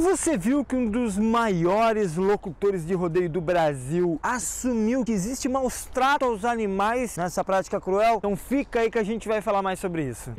Você viu que um dos maiores locutores de rodeio do Brasil assumiu que existe maus trato aos animais nessa prática cruel? Então fica aí que a gente vai falar mais sobre isso.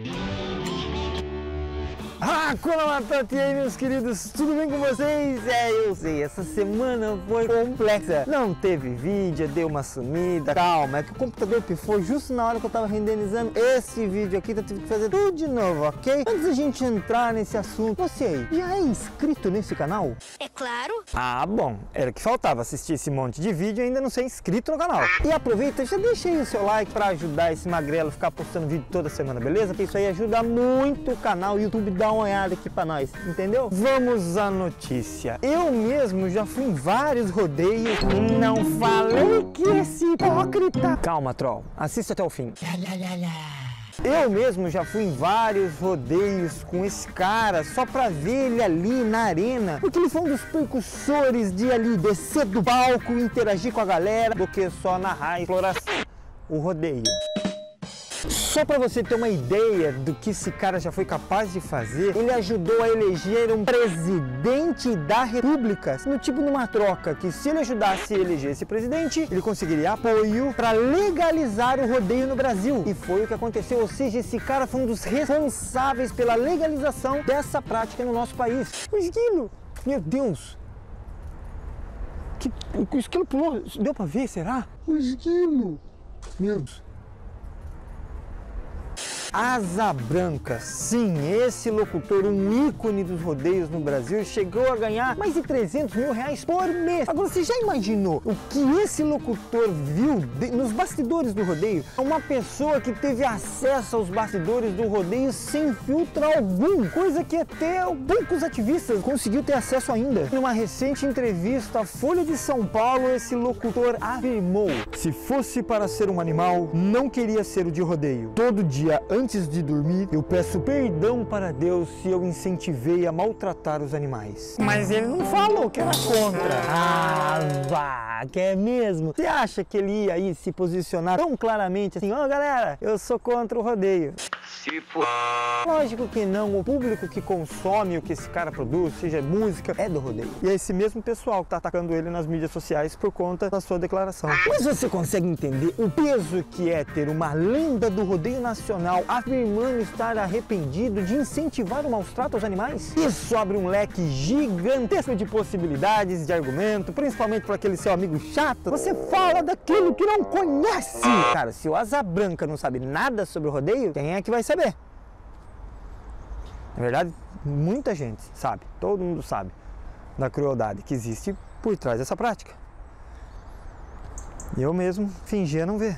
Ah, Matante, e aí meus queridos, tudo bem com vocês? É, eu sei, essa semana foi complexa. Não teve vídeo, deu uma sumida, calma, é que o computador pifou justo na hora que eu tava renderizando esse vídeo aqui, então eu tive que fazer tudo de novo, ok? Antes da gente entrar nesse assunto, você aí, já é inscrito nesse canal? É claro. Ah, bom, era que faltava assistir esse monte de vídeo e ainda não ser inscrito no canal. E aproveita, já deixa aí o seu like para ajudar esse magrelo a ficar postando vídeo toda semana, beleza? Porque isso aí ajuda muito o canal, o YouTube dá uma olhada aqui pra nós, entendeu? Vamos à notícia. Eu mesmo já fui em vários rodeios não falei que esse hipócrita... Calma, troll. Assista até o fim. Eu mesmo já fui em vários rodeios com esse cara só pra ver ele ali na arena, porque ele foi um dos percussores de ali descer do palco, interagir com a galera, do que só narrar e explorar o rodeio. Só para você ter uma ideia do que esse cara já foi capaz de fazer, ele ajudou a eleger um presidente da república, no tipo numa troca, que se ele ajudasse a eleger esse presidente, ele conseguiria apoio para legalizar o rodeio no Brasil. E foi o que aconteceu, ou seja, esse cara foi um dos responsáveis pela legalização dessa prática no nosso país. O esquilo, meu Deus, que, o esquilo pulou, deu para ver, será? O esquilo, meu Deus. Asa Branca. Sim, esse locutor, um ícone dos rodeios no Brasil, chegou a ganhar mais de 300 mil reais por mês. Agora, você já imaginou o que esse locutor viu de, nos bastidores do rodeio? Uma pessoa que teve acesso aos bastidores do rodeio sem filtro algum, coisa que até poucos ativistas conseguiu ter acesso ainda. Em uma recente entrevista à Folha de São Paulo, esse locutor afirmou: se fosse para ser um animal, não queria ser o de rodeio. Todo dia antes Antes de dormir, eu peço perdão para Deus se eu incentivei a maltratar os animais. Mas ele não falou que era contra. Ah, vá, que é mesmo? Você acha que ele ia aí se posicionar tão claramente assim, ó oh, galera, eu sou contra o rodeio? Se for... Lógico que não, o público que consome o que esse cara produz, seja música, é do rodeio. E é esse mesmo pessoal que tá atacando ele nas mídias sociais por conta da sua declaração. Mas você consegue entender o peso que é ter uma lenda do rodeio nacional afirmando estar arrependido de incentivar o maus trato aos animais? Isso abre um leque gigantesco de possibilidades, de argumento, principalmente para aquele seu amigo chato. Você fala daquilo que não conhece! Cara, se o Asa Branca não sabe nada sobre o rodeio, quem é que vai saber? Na verdade, muita gente sabe, todo mundo sabe da crueldade que existe por trás dessa prática. Eu mesmo fingia não ver.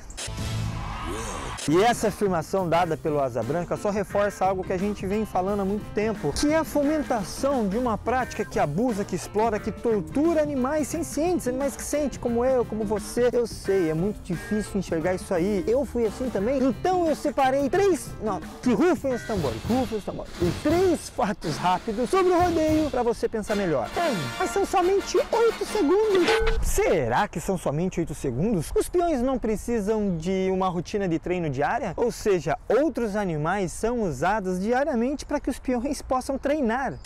E essa afirmação dada pelo Asa Branca só reforça algo que a gente vem falando há muito tempo, que é a fomentação de uma prática que abusa, que explora, que tortura animais sencientes, animais que sentem, como eu, como você. Eu sei, é muito difícil enxergar isso aí. Eu fui assim também. Então eu separei três, não, que rufem os tambores, rufem os tambores. E três fatos rápidos sobre o rodeio para você pensar melhor. Mas são somente oito segundos. Será que são somente oito segundos? Os peões não precisam de uma rotina de treino diária, ou seja, outros animais são usados diariamente para que os peões possam treinar.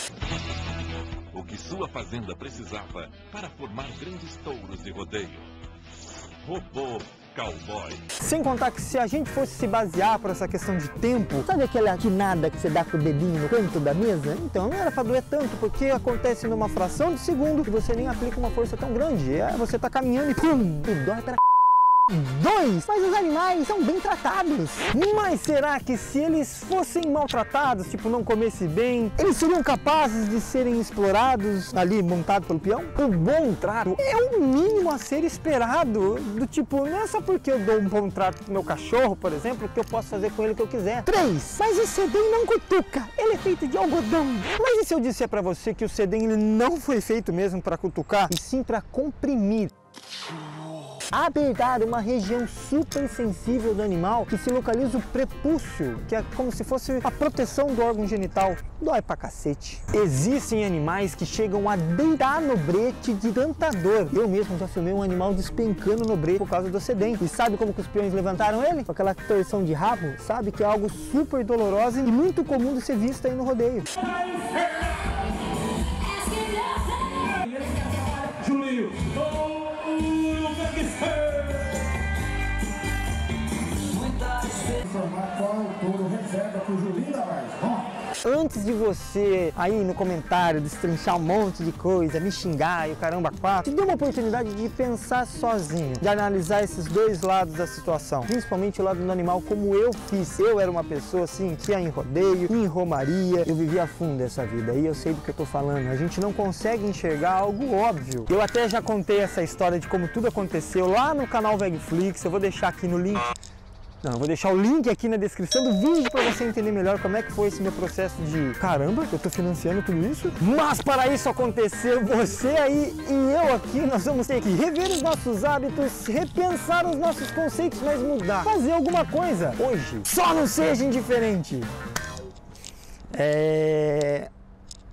O que sua fazenda precisava para formar grandes touros de rodeio. Robô Cowboy. Sem contar que se a gente fosse se basear por essa questão de tempo, sabe aquela nada que você dá com o dedinho no canto da mesa? Então não era para doer tanto, porque acontece numa fração de segundo e você nem aplica uma força tão grande. É, você tá caminhando e pum, e dói pra Dois, mas os animais são bem tratados. Mas será que se eles fossem maltratados, tipo não comesse bem, eles seriam capazes de serem explorados ali montado pelo peão? O bom trato é o mínimo a ser esperado. Do tipo, não é só porque eu dou um bom trato pro meu cachorro, por exemplo, que eu posso fazer com ele o que eu quiser. Três, mas o sedem não cutuca, ele é feito de algodão. Mas e se eu disser para você que o sedem ele não foi feito mesmo para cutucar, e sim para comprimir? Apertar uma região super sensível do animal que se localiza o prepúcio, que é como se fosse a proteção do órgão genital. Dói pra cacete. Existem animais que chegam a deitar no brete de tanta dor. Eu mesmo já filmei um animal despencando no brete por causa do sedem. E sabe como que os peões levantaram ele? Com aquela torção de rabo, sabe? Que é algo super doloroso e muito comum de ser visto aí no rodeio. Antes de você aí no comentário destrinchar um monte de coisa, me xingar e o caramba quatro, te dê uma oportunidade de pensar sozinho, de analisar esses dois lados da situação, principalmente o lado do animal, como eu fiz. Eu era uma pessoa assim que ia em rodeio, em romaria, eu vivia a fundo essa vida e eu sei do que eu tô falando. A gente não consegue enxergar algo óbvio. Eu até já contei essa história de como tudo aconteceu lá no canal Vegflix, eu vou deixar aqui no link não, eu vou deixar o link aqui na descrição do vídeo para você entender melhor como é que foi esse meu processo de caramba, eu estou financiando tudo isso. Mas para isso acontecer, você aí e eu aqui, nós vamos ter que rever os nossos hábitos, repensar os nossos conceitos, mas mudar, fazer alguma coisa hoje. Só não seja indiferente. É...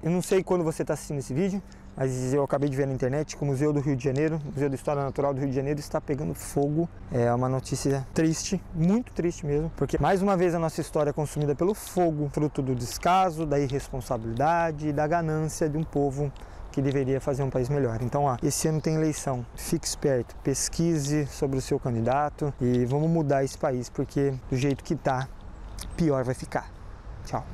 Eu não sei quando você está assistindo esse vídeo, mas eu acabei de ver na internet que o Museu do Rio de Janeiro, Museu da História Natural do Rio de Janeiro, está pegando fogo. É uma notícia triste, muito triste mesmo, porque mais uma vez a nossa história é consumida pelo fogo, fruto do descaso, da irresponsabilidade e da ganância de um povo que deveria fazer um país melhor. Então, ó, esse ano tem eleição. Fique esperto, pesquise sobre o seu candidato e vamos mudar esse país, porque do jeito que tá, pior vai ficar. Tchau.